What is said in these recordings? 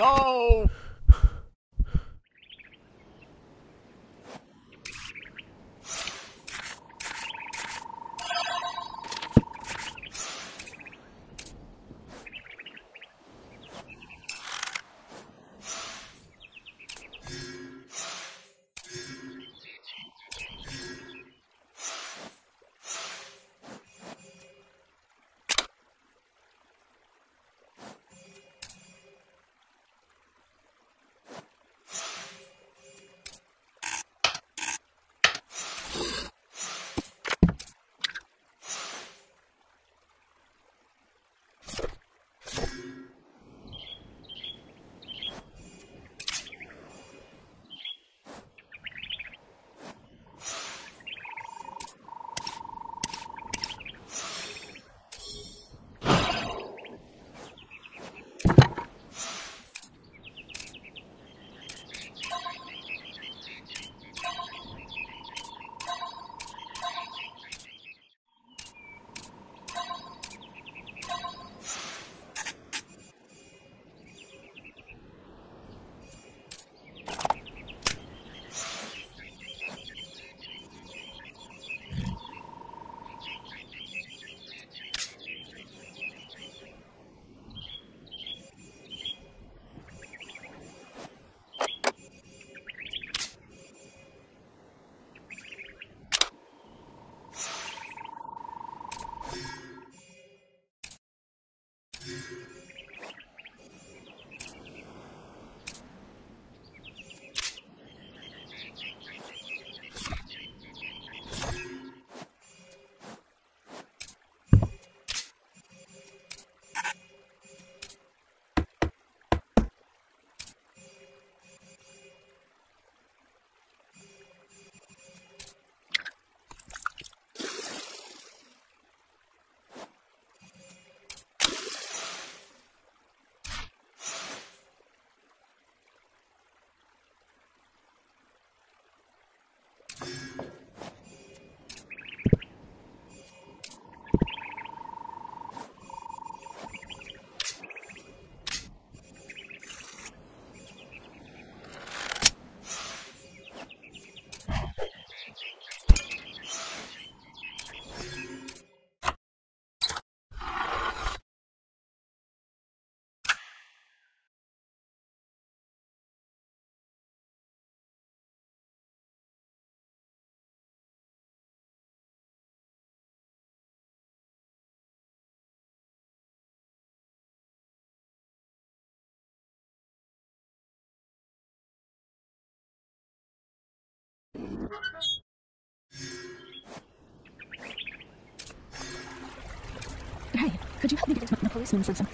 No! Hey, could you help me get to the policeman said some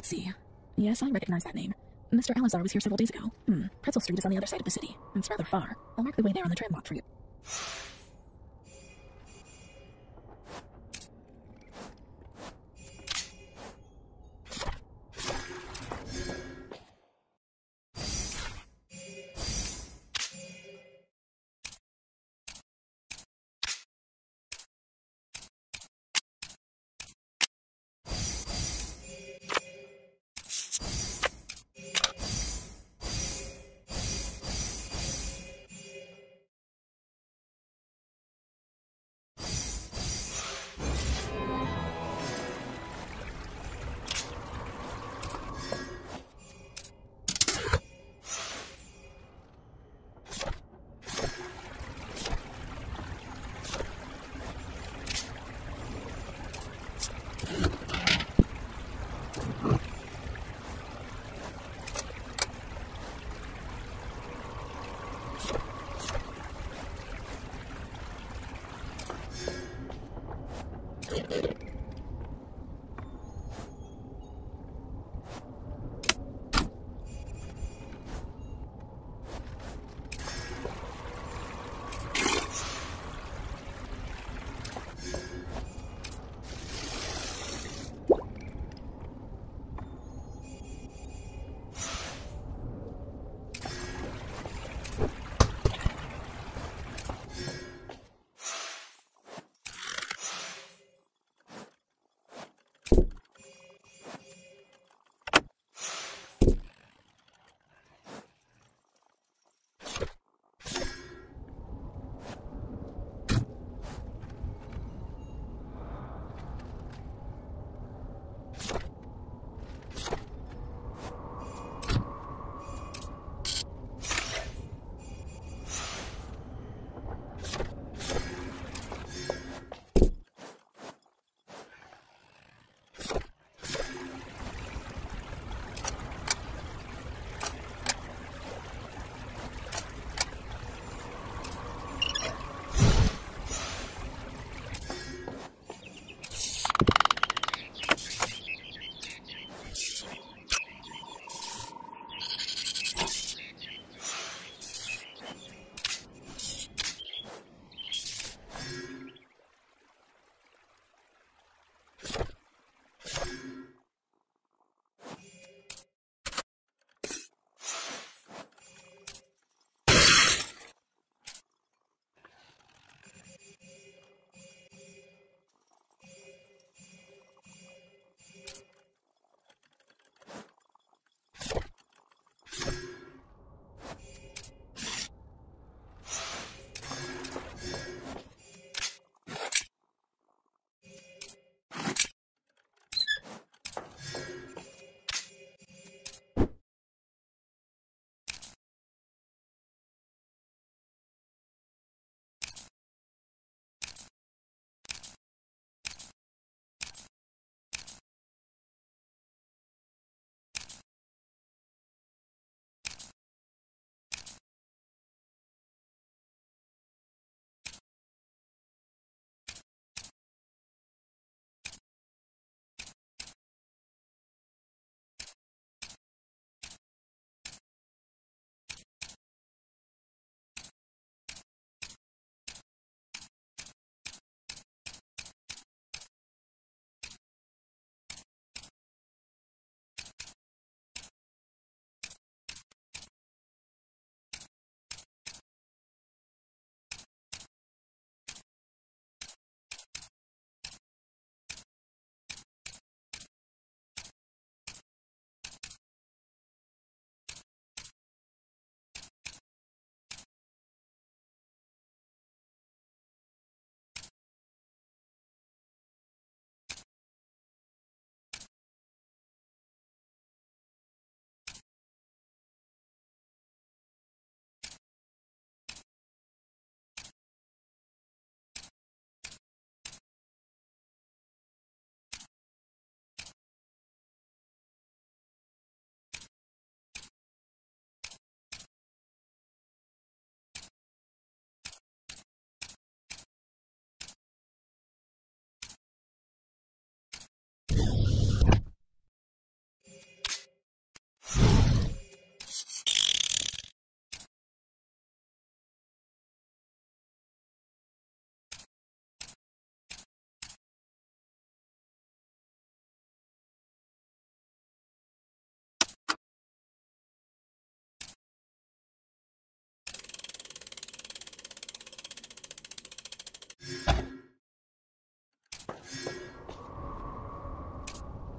let's see. Yes, I recognize that name. Mr. Alazar was here several days ago. Hmm. Pretzel Street is on the other side of the city. It's rather far. I'll mark the way there on the tram walk for you.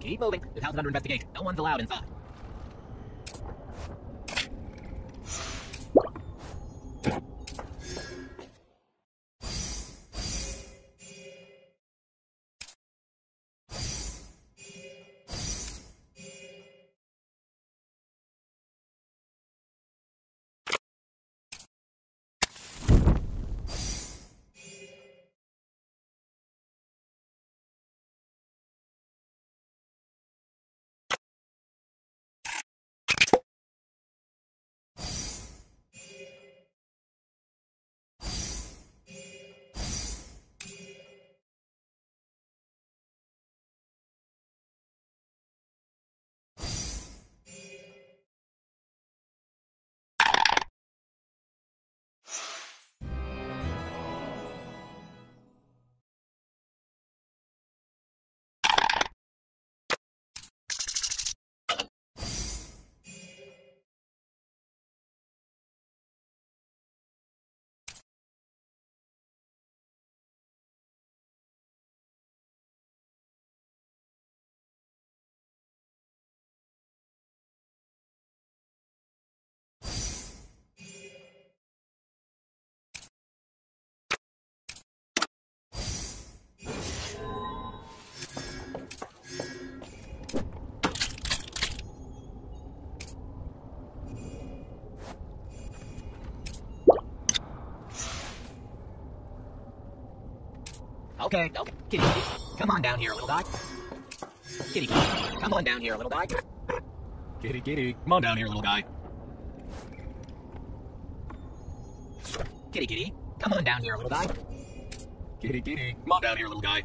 Keep moving. This house is under investigation. No one's allowed inside. Okay, okay. Kitty, kitty, come on down here, little guy. Kitty, kitty, come on down here, little guy. Kitty, kitty, come on down here, little guy. Kitty, kitty, come on down here, little guy. Kitty, kitty, come on down here, little guy.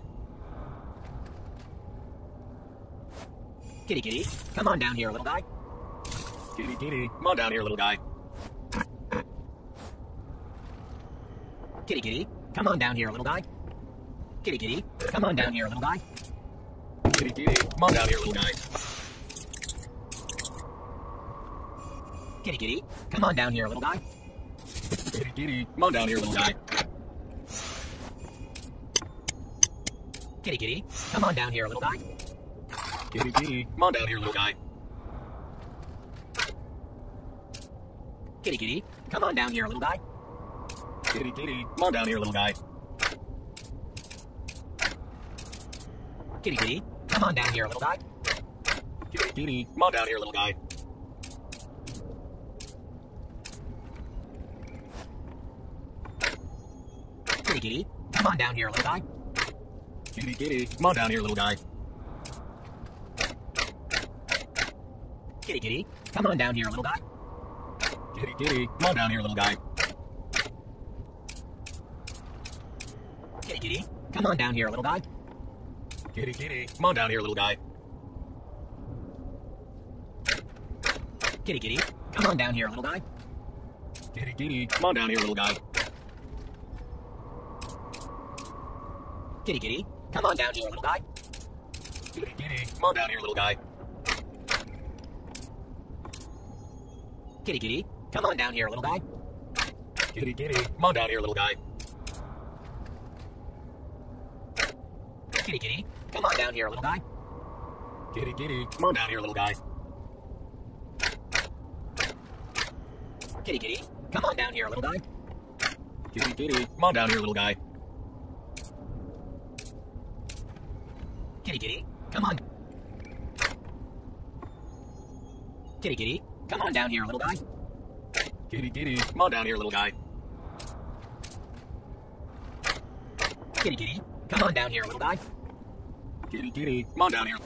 Kitty, kitty, come on down here, little guy. Kitty, kitty, come on down here, little guy. Kitty, kitty, come on down here, little guy. Kitty, kitty, come on down here, little guy. Kitty, kitty, come on down here, little guy. Kitty, kitty, come on down here, little guy. Kitty, kitty, come on down here, little guy. Kitty, kitty, come on down here, little guy. Kitty, kitty, come on down here, little guy. Kitty, kitty, come on down here, little guy. Kitty, kitty, come on down here, little guy. Kitty, kitty, come on down here, little guy. Kitty, kitty, come on down here, little guy. Kitty, kitty, come on down here, little guy. Kitty, kitty, come on down here, little guy. Kitty, kitty, come on down here, little guy. Kitty, kitty, come on down here, little guy. Kitty, kitty, come on down here, little guy. Kitty, kitty, come on down here, little guy. Kitty, kitty, come on down here, little guy. Kitty, kitty, come on down here, little guy. Kitty, kitty, come on down here, little guy. Kitty, kitty, come on down here, little guy. Kitty, kitty, come on down here, little guy. Kitty, kitty, come on down here, little guy. Kitty, kitty, come on down here, little guy. Kitty, kitty, come on down here, little guy. Kitty, kitty, come on down here, little guy. Kitty, kitty, come on down here, little guy. Kitty, kitty, come on. Kitty, kitty, come on down here, little guy. Kitty, kitty, come on down here, little guy. Kitty, kitty, come on down here, little guy. Kitty, kitty, come on down here.